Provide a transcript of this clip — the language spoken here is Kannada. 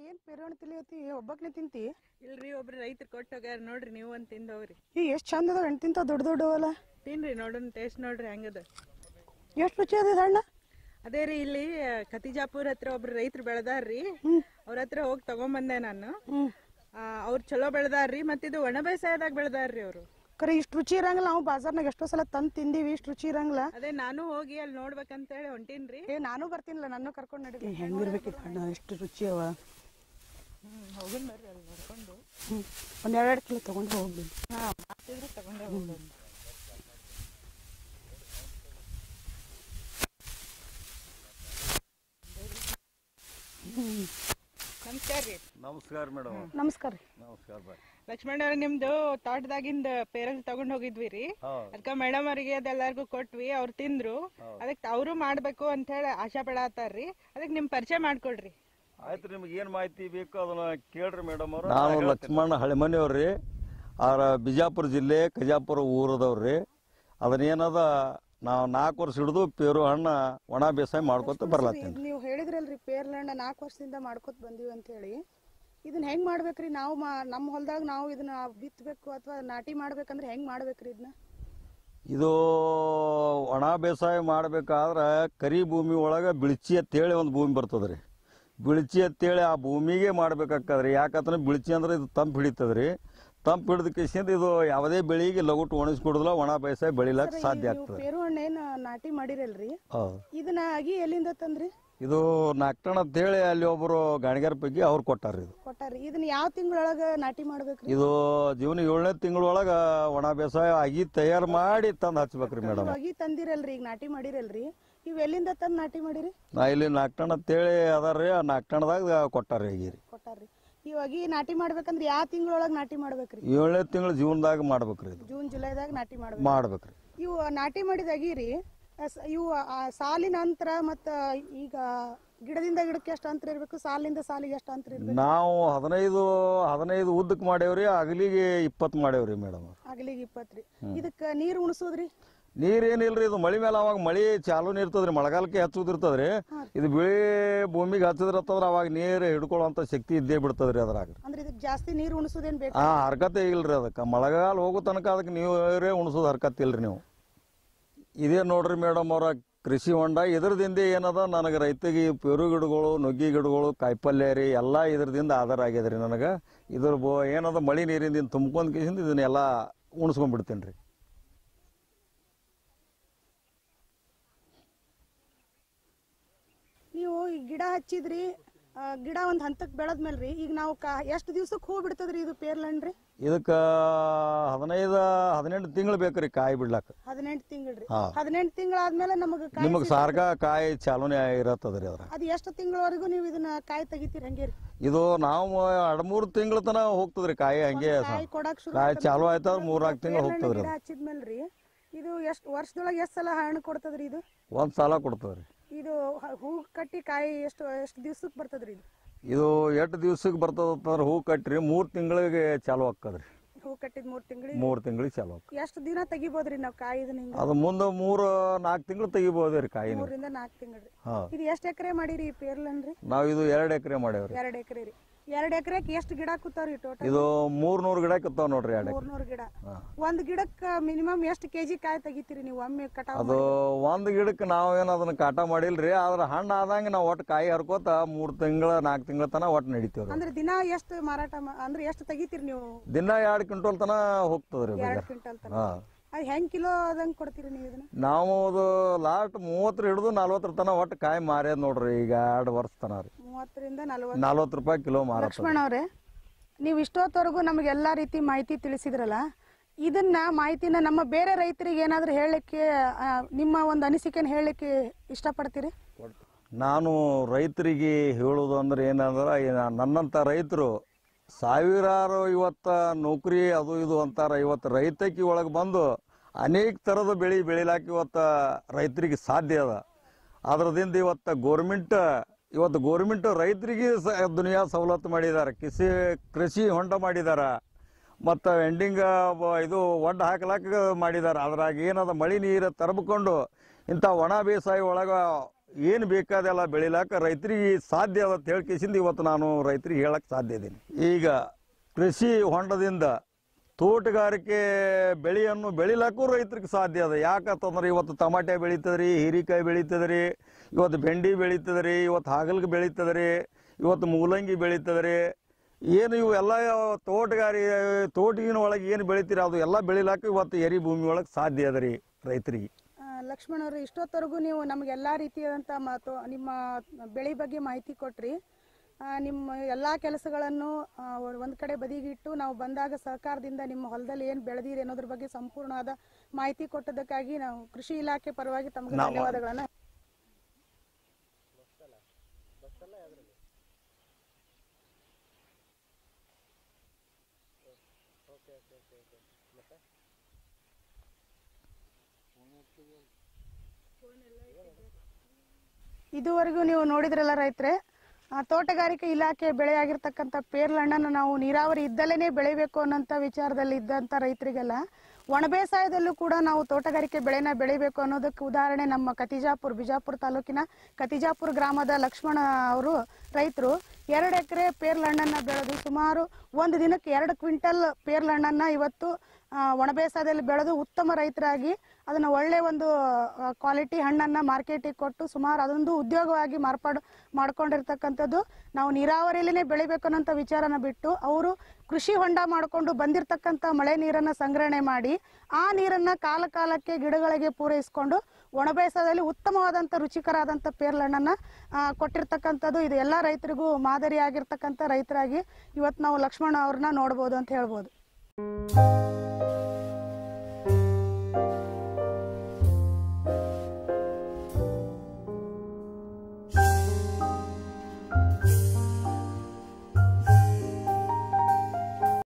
ಏನ್ ಪೇರವಣಿ ತಿಲಿಯೋತಿ ಒಬ್ಬಕ್ನೆ ತಿಂತಿ? ಇಲ್ರಿ ಒಬ್ರು ರೈತರು ಕೊಟ್ಟು ಹೋಗ್ಯಾರ ನೋಡ್ರಿ ನೀವು ಒಂದ್ ತಿಂದವ್ರಿ. ಈ ಎಷ್ಟು ಚಂದ ಅದಾವ ಹೆಣ್ ತಿಂತಾವ ದೊಡ್ಡ ದೊಡ್ಡವಲ್ಲ ತಿನ್ರಿ ನೋಡೋಣ ಟೇಸ್ಟ್ ನೋಡ್ರಿ ಹೆಂಗದ. ಎಷ್ಟು ರುಚಿ ಅದ ಹಣ್ಣ? ಅದೇ ರೀ ಇಲ್ಲಿ ಕತಿಜಾಪುರ ಹತ್ರ ಒಬ್ರು ರೈತರು ಬೆಳೆದಾರ್ರಿ. ಅವ್ರ ಹತ್ರ ಹೋಗಿ ತಗೊಂಬಂದೆ ನಾನು. ಅವ್ರು ಚಲೋ ಬೆಳೆದಾರ್ರಿ ಇದು ಒಣ ಬೇಸಾಯದಾಗ ಬೆಳೆದಾರ್ರಿ ಅವರು. ಕರೆ ಇಷ್ಟು ರುಚಿ ಇರಂಗಿಲ್ಲ ನಾವು ಬಾಜಾರ್ನಾಗ ಎಷ್ಟೋ ಸಲ ತಂದು ತಿಂದೀವಿ ಇಷ್ಟು ರುಚಿ ಇರಂಗಿಲ್ಲ. ಅದೇ ನಾನು ಹೋಗಿ ಅಲ್ಲಿ ನೋಡ್ಬೇಕಂತ ಹೇಳಿ ಹೊಂಟೀನ್ರಿ. ಏ ನಾನು ಬರ್ತೀನಿಲ್ಲ ನಾನು ಕರ್ಕೊಂಡು ನಡಿ. ಹೆಂಗಿರ್ಬೇಕಿತ್ತು ಕಣ್ಣ ಎಷ್ಟು ರುಚಿ ಅವ. ಹ್ಮ್ ಹೋಗುನ್ ಬರ್ರಿ ಅಲ್ಲಿ ನೋಡ್ಕೊಂಡು. ಹ್ಮ್. ಒಂದ್ ಎರಡು ಕಿಲೋ ತೊಗೊಂಡು ಹೋಗ್ಲಿ ಹಾ ಮಾಡ್ತಿದ್ರು ತಗೊಂಡೇ ಹೋಗೋಣ ನಮಸ್ಕಾರ ರೀ ನಮಸ್ಕಾರ ಮೇಡಮ್. ನಮಸ್ಕಾರ ರೀ. ನಮಸ್ಕಾರ ಬಾಯ್. ಲಕ್ಷ್ಮಣ ಅವ್ರ ನಿಮ್ದು ತೋಟದಾಗಿಂದ ಪೇರಲ್ ತಗೊಂಡ್ ಹೋಗಿದ್ವಿ ರೀ ಅದಕ್ಕ ಮೇಡಮ್ ಅವ್ರಿಗೆ ಅದೆಲ್ಲರಿಗೂ ಕೊಟ್ವಿ ಅವ್ರು ತಿಂದ್ರು. ಅದಕ್ಕೆ ಅವರು ಮಾಡ್ಬೇಕು ಅಂತ ಹೇಳಿ ಆಶಾ ಪಡತಾರ್ರಿ. ಅದಕ್ಕೆ ನಿಮ್ ಪರಿಚಯ ಮಾಡ್ಕೊಡ್ರಿ. ಆಯ್ತು ನಿಮ್ಗೆ ಏನ್ ಮಾಹಿತಿ ಬೇಕು ಅದನ್ನ ಕೇಳ್ರಿ ಮೇಡಮ್ ಅವ್ರು ನಾನು ಲಕ್ಷ್ಮಣ ಹಳೆಮನೆಯವ್ರಿ. ಆರ ಬಿಜಾಪುರ ಜಿಲ್ಲೆ ಕಜಾಪುರ ಊರದವ್ರಿ. ಅದನ್ನೇನದ ನಾವು ನಾಲ್ಕು ವರ್ಷ ಹಿಡಿದು ಪೇರು ಹಣ್ಣ ಒಣ ಬೇಸಾಯ ಮಾಡ್ಕೊತ ಬರ್ಲತ್ತೀನಿ. ನೀವು ಹೇಳಿದ್ರಲ್ರಿ ಪೇರ್ಲ ಹಣ್ಣ ನಾಲ್ಕು ವರ್ಷದಿಂದ ಮಾಡ್ಕೊತ ಬಂದೀವಿ ಅಂತ ಹೇಳಿ. ಇದನ್ನ ಹೆಂಗ್ ಮಾಡ್ಬೇಕ್ರಿ? ನಾವು ಮಾ ನಮ್ಮ ಹೊಲದಾಗ ನಾವು ಇದನ್ನ ಬಿತ್ತಬೇಕು ಅಥವಾ ನಾಟಿ ಮಾಡ್ಬೇಕಂದ್ರೆ ಹೆಂಗ್ ಮಾಡ್ಬೇಕ್ರಿ ಇದನ್ನ? ಇದು ಒಣ ಬೇಸಾಯ ಮಾಡ್ಬೇಕಾದ್ರೆ ಕರಿ ಭೂಮಿ ಒಳಗೆ ಬಿಳಿಚಿ ಅಂತೇಳಿ ಒಂದು ಭೂಮಿ ಬರ್ತದ್ರಿ. ಬಿಳಿಚಿ ಅಂತೇಳಿ ಆ ಭೂಮಿಗೆ ಮಾಡ್ಬೇಕಾಗ್ತದ್ರಿ. ಯಾಕಂದ್ರೆ ಬಿಳಿಚಿ ಅಂದ್ರೆ ಇದು ತಂಪು ಹಿಡಿತದ್ರಿ. ತಂಪು ಹಿಡಿದ ಕಿಶಿಂದ ಇದು ಯಾವುದೇ ಬೆಳೆಗೆ ಲಗುಟ್ ಒಣಗಿಸ್ಕೊಡುದಿಲ್ಲ ಒಣ ಬೇಸಾಯ ಬೆಳಿಲಾಕ ಸಾಧ್ಯ ಆಗ್ತದೆ. ಪೇರು ನಾಟಿ ಮಾಡಿರಲ್ರಿ? ಇದನ್ನ ಅಗಿ ಎಲ್ಲಿಂದ ತಂದ್ರಿ? ಇದು ನಾಕ್ಟಣ ಅಂತೇಳಿ ಅಲ್ಲಿ ಒಬ್ಬರು ಗಾಣಿಗಾರ ಪೈಕಿ ಅವ್ರು ಕೊಟ್ಟಾರ ಇದು. ಕೊಟ್ಟಾರಿ. ಇದನ್ನ ಯಾವ ತಿಂಗಳೊಳಗ ನಾಟಿ ಮಾಡ್ಬೇಕ್ರಿ? ಇದು ಜೀವನ ಏಳನೇ ತಿಂಗಳೊಳಗ ಒಣ ಬೇಸಾಯ ಆಗಿ ತಯಾರು ಮಾಡಿ ತಂದು ಹಚ್ಬೇಕ್ರಿ ಮೇಡಮ್. ಅಗಿ ತಂದಿರಲ್ರಿ ಈಗ ನಾಟಿ ಮಾಡಿರಲ್ರಿ. ಇವ್ ಎಲ್ಲಿಂದ ತಂದ್ ನಾಟಿ ಮಾಡಿರಿ? ನಾ ಇಲ್ಲಿ ನಾಕ್ಟಣ ಅಂತೇಳಿ ಅದಾರ್ರಿ ಆ ನಾಕ್ಟಣದಾಗ ಕೊಟ್ಟಾರ ಅಗಿರಿ. ಕೊಟ್ಟಾರಿ ಇವ್ ಅಗಿ ನಾಟಿ ಮಾಡ್ಬೇಕಂದ್ರೆ ಯಾವ ತಿಂಗಳೊಳಗ ನಾಟಿ ಮಾಡ್ಬೇಕ್ರಿ? ಏಳನೇ ತಿಂಗಳು ಜೀವನದಾಗ ಮಾಡ್ಬೇಕ್ರಿ ಇದು. ಜೂನ್ ಜುಲೈದಾಗ ನಾಟಿ ಮಾಡ್ಬೇಕು ಮಾಡ್ಬೇಕ್ರಿ. ಇವು ನಾಟಿ ಮಾಡಿದ ಅಗಿರಿ ಇವು ಸಾಲಿನ ಅಂತರ ಮತ್ತ ಈಗ ಗಿಡದಿಂದ ಗಿಡಕ್ಕೆ ಎಷ್ಟು ಅಂತರ ಇರಬೇಕು ಸಾಲಿನಿಂದ ಸಾಲಿಗೆ ಎಷ್ಟು ಅಂತರ ಇರಬೇಕು? ನಾವು ಹದಿನೈದು ಹದಿನೈದು ಉದ್ದಕ್ಕೆ ಮಾಡೇವ್ರಿ ಅಗಲಿಗೆ ಇಪ್ಪತ್ತು ಮಾಡೇವ್ರಿ ಮೇಡಮ್. ಅಗಲಿಗೆ ಇಪ್ಪತ್ತ್ರಿ. ಇದಕ್ಕೆ ನೀರು ಉಣಿಸೋದ್ರಿ? ನೀರೇನಿಲ್ರಿ ಇದು ಮಳಿ ಮೇಲೆ ಅವಾಗ ಮಳಿ ಚಾಲೂನೇ ಇರ್ತದ್ರಿ ಮಳೆಗಾಲಕ್ಕೆ ಹಚ್ಚುದಿರ್ತದ್ರಿ ಇದು ಬಿಳಿ ಭೂಮಿಗೆ ಹಚ್ಚದಿರತ್ತಂದ್ರ ಅವಾಗ ನೀರು ಹಿಡ್ಕೊಳ್ಳುವಂತ ಶಕ್ತಿ ಇದ್ದೇ ಬಿಡ್ತದ್ರಿ ಅದ್ರಾಗ. ಅಂದ್ರೆ ಇದಕ್ಕೆ ಜಾಸ್ತಿ ನೀರು ಉಣಿಸೋದೇನ್ ಬೇಕು? ಆ ಹರ್ಕತೆ ಇಲ್ರಿ ಅದಕ್ಕೆ. ಮಳೆಗಾಲ ಹೋಗೋ ತನಕ ಅದಕ್ಕೆ ನೀರೇ ಉಣಿಸೋದು ಹರ್ಕತ್ ಇಲ್ರಿ ನೀವು. ಇದೇ ನೋಡ್ರಿ ಮೇಡಮ್ ಅವರ ಕೃಷಿ ಹೊಂಡ. ಇದ್ರದಿಂದ ಏನದ? ನನಗೆ ರೈತಗೆ ಪೇರು ಗಿಡಗಳು, ನುಗ್ಗಿ ಗಿಡಗಳು ಕಾಯಿಪಲ್ಯ ರೀ, ಎಲ್ಲ ಇದ್ರದಿಂದ ಆಧಾರ ಆಗ್ಯದ್ರಿ ನನಗೆ. ಇದ್ರ ಬೋ ಏನದ? ಮಳೆ ನೀರಿಂದ ತುಂಬ್ಕೊಂಡ್ ಕಿಸಿಂದ ಇದನ್ನೆಲ್ಲ ಉಣಿಸ್ಕೊಂಡ್ಬಿಡ್ತೀನಿ ರೀ. ನೀವು ಈ ಗಿಡ ಹಚ್ಚಿದ್ರಿ ಗಿಡ ಗಿಡ ಹಂತಕ್ಕೆ ಹಂತಕ್ ರೀ, ಈಗ ನಾವು ಎಷ್ಟು ದಿವ್ಸಕ್ಕೆ ಹೂ ಬಿಡ್ತದ್ರಿ ಇದು ಪೇರ್ಲಣ್ರಿ ಇದಕ್ಕೆ ಹದಿನೈದು ಹದಿನೆಂಟು ತಿಂಗಳು ಬೇಕ್ರಿ ಕಾಯಿ ಬಿಡ್ಲಾಕ. ಹದಿನೆಂಟು ತಿಂಗಳ್ರಿ. ಹಾ. ಹದಿನೆಂಟು ತಿಂಗಳಾದ್ಮೇಲೆ ನಮಗೆ ಕಾಯಿ ನಿಮಗೆ ಸಾರ್ಗ ಕಾಯಿ ಚಾಲೂನೇ ಇರತ್ತದ್ರಿ ಅದ್ರ ಅದು ಎಷ್ಟು ತಿಂಗಳವರೆಗೂ ನೀವು ಇದನ್ನ ಕಾಯಿ ತೆಗಿತೀರಿ ಹಂಗೆ ರೀ ಇದು ನಾವು ಎರಡ್ಮೂರು ತಿಂಗಳ ತನ ಹೋಗ್ತದ್ರಿ ಕಾಯಿ ಹಂಗೆ ಕಾಯಿ ಕೊಡಾಕ್ ಶುರು ಕಾಯಿ ಚಾಲು ಆಯ್ತಂದ್ರ ಮೂರ್ನಾಲ್ಕು ತಿಂಗಳು ಹೋಗ್ತದ್ರಿ ಗಿಡ ಹಚ್ಚಿದ್ಮೇಲ್ರಿ ಇದು ಎಷ್ಟು ವರ್ಷದೊಳಗೆ ಎಷ್ಟು ಸಲ ಹಣ್ಣು ಕೊಡ್ತದ್ರಿ ಇದು? ಒಂದ್ ಸಲ ಕೊಡ್ತದ್ರಿ. ಇದು ಹ- ಹೂ ಕಟ್ಟಿ ಕಾಯಿ ಎಷ್ಟು ಎಷ್ಟು ದಿವ್ಸಕ್ಕೆ ಬರ್ತದ್ರಿ ಇದು? ಇದು ಎಷ್ಟು ದಿವ್ಸಕ್ಕೆ ಬರ್ತದಂದ್ರೆ ಹೂ ಕಟ್ಟ್ರಿ ಮೂರು ತಿಂಗಳಿಗೆ ಚಾಲು ಆಕ್ಕದ್ರಿ ಹೂ ಕಟ್ಟಿದ ಮೂರ್ ತಿಂಗಳಿಗೆ? ಮೂರು ತಿಂಗಳಿಗೆ ಚಾಲು ಆಕ್ಕ ಎಷ್ಟು ದಿನ ತೆಗಿಬೋದ್ರಿ ನಾವು ಕಾಯಿ ಇದನ್ನ ಹಿಂಗ? ಅದು ಮುಂದೆ ಮೂರು ನಾಲ್ಕು ತಿಂಗಳು ತೆಗಿಬೋದ್ರಿ ಕಾಯಿ ಮೂರರಿಂದ ನಾಲ್ಕು ತಿಂಗಳು ಹಾ. ಇದು ಎಷ್ಟು ಎಕರೆ ಮಾಡಿರಿ ಈ ಪೇರ್ಲನ್ರಿ? ನಾವು ಇದು ಎರಡು ಎಕರೆ ಮಾಡೇವ್ರಿ. ಎರಡು ಎಕರೆ ರೀ. ಎರಡು ಎಕರೆಕ್ ಎಷ್ಟು ಗಿಡ ಕೂತಾವ್ರಿ ಟೋಟಲ್ ಇದು ಮೂರ್ ನೂರು ಗಿಡ ಕಿತ್ತಾವ್ ನೋಡ್ರಿ ಎರಡ್ ಎಕರೆ. ಮೂರ್ನೂರು ಗಿಡ. ಒಂದ್ ಗಿಡಕ್ಕೆ ಮಿನಿಮಮ್ ಎಷ್ಟು ಕೆಜಿ ಕಾಯಿ ತೆಗಿತೀರಿ ನೀವು ಒಮ್ಮೆ ಕಟಾವ್ ಅದು ಒಂದ್ ಗಿಡಕ್ಕೆ ನಾವೇನ್ ಅದನ್ನ ಕಾಟ ಮಾಡಿಲ್ರಿ ಆದ್ರ ಹಣ್ಣು ಆದಂಗ ನಾವ್ ಒಟ್ಟು ಕಾಯಿ ಹರ್ಕೋತ ಮೂರ್ ತಿಂಗಳ ನಾಲ್ಕು ತಿಂಗಳ ತನ ಒಟ್ಟು ನಡಿತೇವ್ರಿ ಅಂದ್ರೆ ದಿನ ಎಷ್ಟು ಮಾರಾಟ ಮಾ- ಅಂದ್ರೆ ಎಷ್ಟು ತೆಗಿತೀರಿ ನೀವು? ದಿನ ಎರಡ್ ಕ್ವಿಂಟಲ್ ತನ ಹೋಗ್ತದ್ರಿ ಎರಡು ಕ್ವಿಂಟಲ್ ತನಕ. ಅದು ಹೆಂಗೆ ಕಿಲೋ ಅದಂಗ್ ಕೊಡ್ತೀರಿ ನೀವು ಇದನ್ನ? ನಾವು ಅದು ಲಾಸ್ಟ್ ಮೂವತ್ತರ ಹಿಡಿದು ನಲ್ವತ್ತರ ತನ ಒಟ್ಟು ಕಾಯಿ ಮಾರ್ಯದ ನೋಡ್ರಿ ಈಗ ಎರಡು ವರ್ಷ ತನ ರೀ. ಮೂವತ್ತರಿಂದ ನಲ್ವತ್ತು ನಲ್ವತ್ತು ರೂಪಾಯಿ ಕಿಲೋ ಮಾರ ಲಕ್ಷ್ಮಣ ಅವರೇ ನೀವು ಇಷ್ಟೊತ್ತವರೆಗೂ ನಮಗೆ ಎಲ್ಲಾ ರೀತಿ ಮಾಹಿತಿ ತಿಳಿಸಿದ್ರಲ್ಲ ಇದನ್ನ ಮಾಹಿತಿನ ನಮ್ಮ ಬೇರೆ ರೈತರಿಗೆ ಏನಾದರೂ ಹೇಳಲಿಕ್ಕೆ ಆ, ನಿಮ್ಮ ಒಂದು ಅನಿಸಿಕೆನ ಹೇಳಲಿಕ್ಕೆ ಇಷ್ಟಪಡ್ತೀರಿ? ನಾನು ರೈತರಿಗೆ ಹೇಳೋದು ಅಂದ್ರೆ ಏನಂದ್ರೆ ಈ ನನ್ನಂಥ ರೈತರು ಸಾವಿರಾರು ಇವತ್ತ ನೌಕರಿ ಅದು ಇದು ಅಂತಾರ. ಇವತ್ತು ರೈತಕಿ ಒಳಗೆ ಬಂದು ಅನೇಕ ಥರದ ಬೆಳೆ ಬೆಳಿಲಾಕ ಇವತ್ತು ರೈತರಿಗೆ ಸಾಧ್ಯ ಅದ. ಅದರದಿಂದ ಇವತ್ತು ಗೋರ್ಮೆಂಟ್ ಇವತ್ತು ಗೋರ್ಮೆಂಟ್ ರೈತರಿಗೆ ಸ ದುನಿಯಾ ಸವಲತ್ತು ಮಾಡಿದ್ದಾರೆ ಕೃಷಿ ಕೃಷಿ ಹೊಂಡ ಮಾಡಿದ್ದಾರೆ ಮತ್ತು ಎಂಡಿಂಗ್ ಇದು ಹೊಂಡ ಹಾಕ್ಲಾಕ ಮಾಡಿದ್ದಾರೆ ಅದ್ರಾಗ ಏನದ ಮಳೆ ನೀರು ತರಬಕೊಂಡು ಇಂಥ ಒಣ ಬೇಸಾಯ ಒಳಗೆ ಏನು ಬೇಕಾದೆಲ್ಲ ಬೆಳಿಲಾಕ ರೈತರಿಗೆ ಸಾಧ್ಯ ಅಂತ ಹೇಳ್ಕೇಸಿಂದ ಇವತ್ತು ನಾನು ರೈತರಿಗೆ ಹೇಳಕ್ಕೆ ಸಾಧ್ಯ ಇದ್ದೀನಿ ಈಗ ಕೃಷಿ ಹೊಂಡದಿಂದ ತೋಟಗಾರಿಕೆ ಬೆಳೆಯನ್ನು ಬೆಳಿಲಾಕೂ ರೈತರಿಗೆ ಸಾಧ್ಯ ಅದ. ಯಾಕಂತಂದ್ರೆ ಇವತ್ತು ಟಮಾಟೆ ಬೆಳೀತದ್ರಿ, ಹೀರಿಕಾಯಿ ಬೆಳೀತದ್ರಿ, ಇವತ್ತು ಬೆಂಡಿ ಬೆಳೀತದ್ರಿ, ಇವತ್ತು ಹಾಗಲ್ಗೆ ಬೆಳೀತದ್ರಿ, ಇವತ್ತು ಮೂಲಂಗಿ ಬೆಳೀತದ್ರಿ, ಏನು ಇವೆಲ್ಲ ತೋಟಗಾರಿ ತೋಟಗಿನ ಒಳಗೆ ಏನು ಬೆಳಿತೀರಿ ಅದು ಎಲ್ಲ ಬೆಳಿಲಾಕ ಇವತ್ತು ಎರಿ ಭೂಮಿ ಒಳಗೆ ಸಾಧ್ಯ ಅದ ರೀ ರೈತರಿಗೆ. ಲಕ್ಷ್ಮಣ್ ಅವರು ಇಷ್ಟೊತ್ತವರೆಗೂ ನೀವು ನಮಗೆ ಎಲ್ಲ ರೀತಿಯಾದಂಥ ಮಾತು ನಿಮ್ಮ ಬೆಳೆ ಬಗ್ಗೆ ಮಾಹಿತಿ ಕೊಟ್ರಿ. ಆ, ನಿಮ್ಮ ಎಲ್ಲ ಕೆಲಸಗಳನ್ನು ಒಂದು ಕಡೆ ಬದಿಗಿಟ್ಟು ನಾವು ಬಂದಾಗ ಸಹಕಾರದಿಂದ ನಿಮ್ಮ ಹೊಲದಲ್ಲಿ ಏನು ಬೆಳೆದಿರಿ ಅನ್ನೋದ್ರ ಬಗ್ಗೆ ಸಂಪೂರ್ಣವಾದ ಮಾಹಿತಿ ಕೊಟ್ಟದಕ್ಕಾಗಿ ನಾವು ಕೃಷಿ ಇಲಾಖೆ ಪರವಾಗಿ ತಮಗೆ ಧನ್ಯವಾದಗಳನ್ನ ಇದುವರೆಗೂ ನೀವು ನೋಡಿದ್ರಲ್ಲ ರೈತರೆ ತೋಟಗಾರಿಕೆ ಇಲಾಖೆ ಬೆಳೆಯಾಗಿರ್ತಕ್ಕಂಥ ಪೇರ್ಲಣ್ಣನ್ನು ನಾವು ನೀರಾವರಿ ಇದ್ದಲೇ ಬೆಳಿಬೇಕು ಅನ್ನೋಂಥ ವಿಚಾರದಲ್ಲಿ ಇದ್ದಂಥ ರೈತರಿಗೆಲ್ಲ ಒಣ ಬೇಸಾಯದಲ್ಲೂ ಕೂಡ ನಾವು ತೋಟಗಾರಿಕೆ ಬೆಳೆನ ಬೆಳಿಬೇಕು ಅನ್ನೋದಕ್ಕೆ ಉದಾಹರಣೆ ನಮ್ಮ ಕತಿಜಾಪುರ, ಬಿಜಾಪುರ ತಾಲೂಕಿನ ಕತಿಜಾಪುರ ಗ್ರಾಮದ ಲಕ್ಷ್ಮಣ ಅವರು ರೈತರು, ಎರಡು ಎಕರೆ ಪೇರ್ಲಣ್ಣನ್ನು ಬೆಳೆದು ಸುಮಾರು ಒಂದು ದಿನಕ್ಕೆ ಎರಡು ಕ್ವಿಂಟಲ್ ಪೇರ್ಲಣ್ಣನ್ನ ಇವತ್ತು ಒಣ ಬೇಸಾಯದಲ್ಲಿ ಬೆಳೆದು ಉತ್ತಮ ರೈತರಾಗಿ ಅದನ್ನ ಒಳ್ಳೆ ಒಂದು ಕ್ವಾಲಿಟಿ ಹಣ್ಣನ್ನ ಮಾರ್ಕೆಟಿಗೆ ಕೊಟ್ಟು ಸುಮಾರು ಅದೊಂದು ಉದ್ಯೋಗವಾಗಿ ಮಾರ್ಪಾಡು ಮಾಡ್ಕೊಂಡಿರ್ತಕ್ಕಂಥದ್ದು ನಾವು ನೀರಾವರಿಯಲ್ಲೇ ಬೆಳಿಬೇಕು ಅನ್ನೋಂಥ ವಿಚಾರನ ಬಿಟ್ಟು ಅವರು ಕೃಷಿ ಹೊಂಡ ಮಾಡಿಕೊಂಡು ಬಂದಿರತಕ್ಕಂಥ ಮಳೆ ನೀರನ್ನ ಸಂಗ್ರಹಣೆ ಮಾಡಿ ಆ ನೀರನ್ನ ಕಾಲ ಕಾಲಕ್ಕೆ ಗಿಡಗಳಿಗೆ ಪೂರೈಸಿಕೊಂಡು ಒಣ ಬೇಸಾಯದಲ್ಲಿ ಉತ್ತಮವಾದಂಥ ರುಚಿಕರಾದಂಥ ಪೇರ್ಲಣ್ಣನ್ನು ಕೊಟ್ಟಿರ್ತಕ್ಕಂಥದ್ದು. ಇದು ಎಲ್ಲ ರೈತರಿಗೂ ಮಾದರಿಯಾಗಿರ್ತಕ್ಕಂಥ ರೈತರಾಗಿ ಇವತ್ತು ನಾವು ಲಕ್ಷ್ಮಣ ಅವ್ರನ್ನ ನೋಡ್ಬೋದು ಅಂತ ಹೇಳ್ಬೋದು.